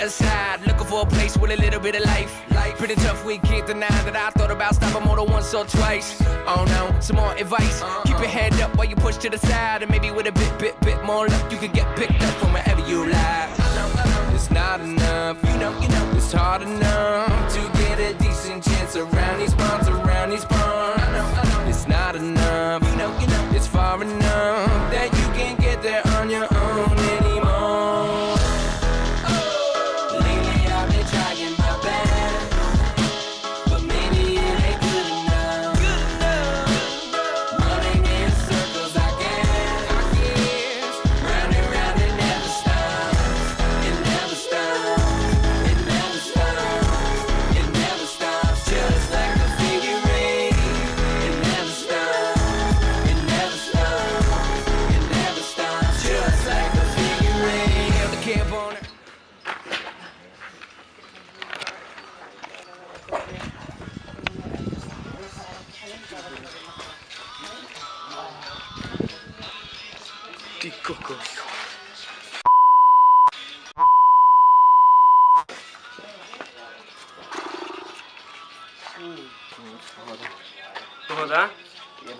aside, looking for a place with a little bit of life. Life pretty tough, we can't deny that I thought about stopping more than once or twice. Oh no, some more advice. Uh-huh. Keep your head up while you push to the side, and maybe with a bit, bit, bit more luck, you can get picked up from wherever you lie. It's not enough, you know, you know, it's hard enough to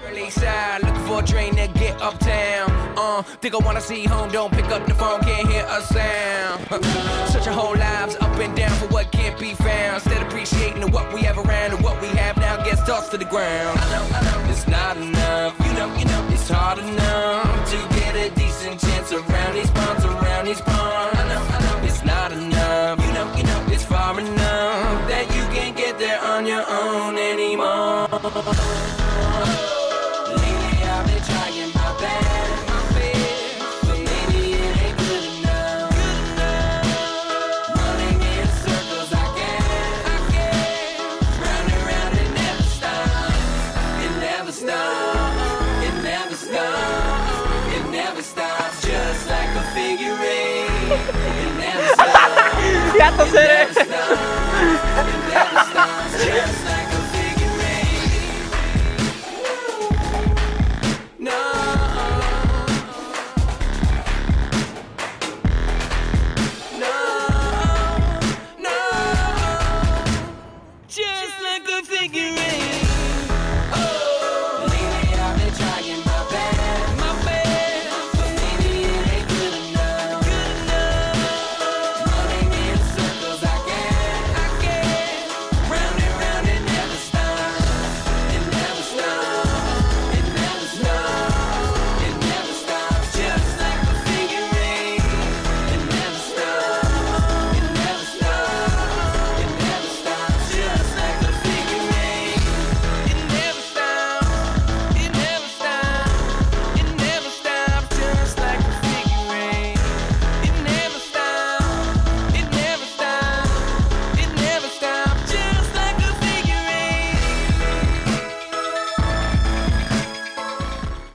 Early side, looking for a train to get uptown. Uh, think I wanna see home, don't pick up the phone, can't hear a sound. Such a whole lives up and down for what can't be found. Instead appreciating what we have around and what we have now gets tossed to the ground. I know, I know, it's not enough. You know, you know, it's hard enough get a chance around these ponds, around these ponds. I know, I know, it's not enough. You know, you know, it's far enough that you can't get there on your own anymore. Será?